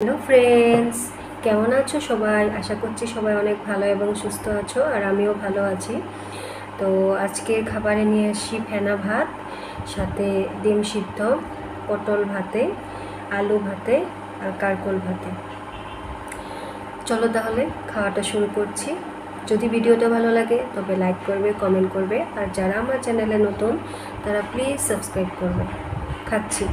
Hello friends, কেমন আছো সবাই? আশা করছি সবাই অনেক ভালো এবং সুস্থ আছো, আর আমিও ভালো আছি। তো আজকে খাবারে নিয়ে আসি ফেনা ভাত, সাথে ডিম সিদ্ধ, পটল ভাতে, আলু ভাতে, আর কারকল ভাতে। চলো তাহলে খাওয়াটা শুরু করছি। যদি ভিডিওটা ভালো লাগে, তবে লাইক করবে, কমেন্ট করবে, আর যারা আমার চ্যানেলে নতুন, তারা প্লিজ সাবস্ক্রাইব করবে। খাচ্ছি।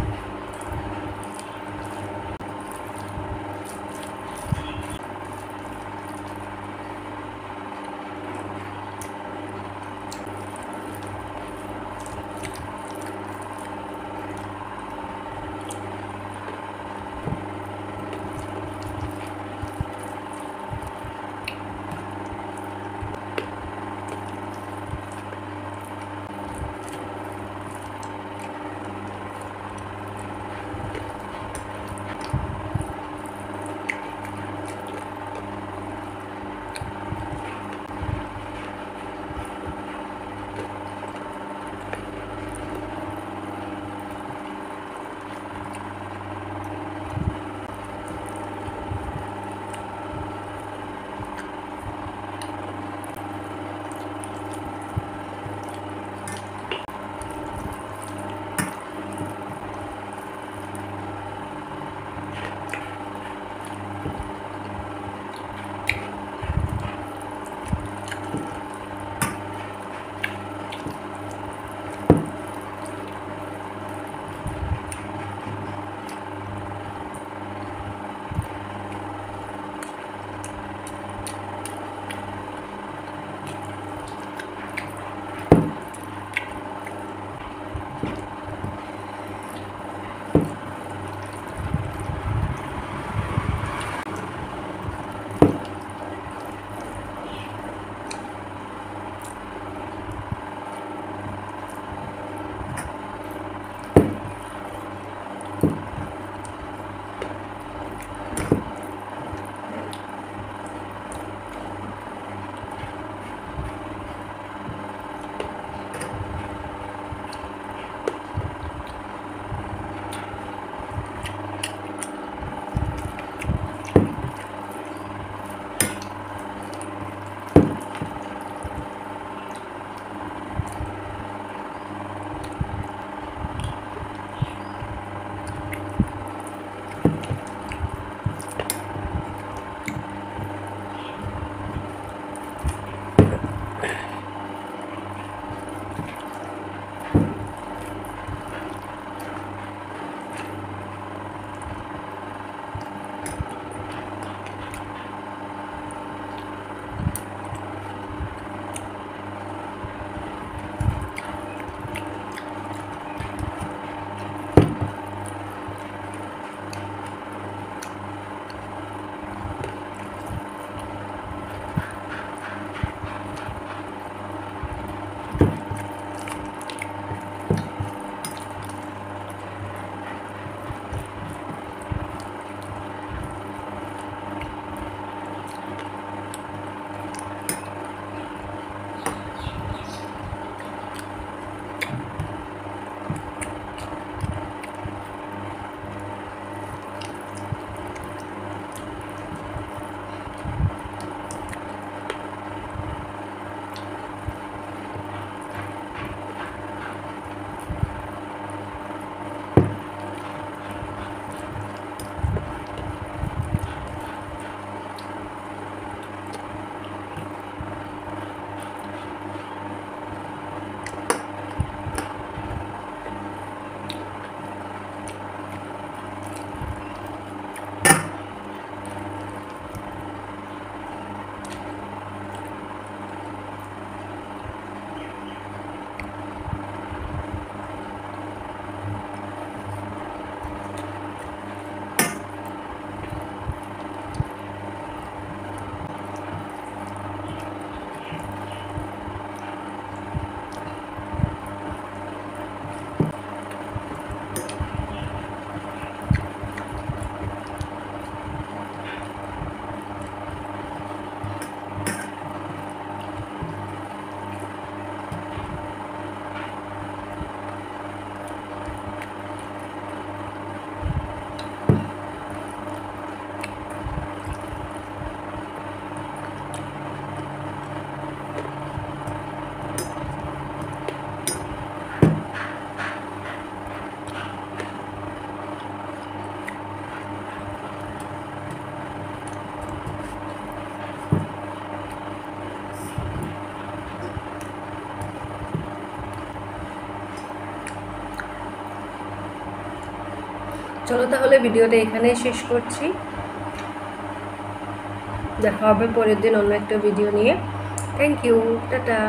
চলো তাহলে ভিডিওটা এখানে শেষ করছি। দেখা হবে পরের দিন অন্য একটা ভিডিও নিয়ে। Thank you tata.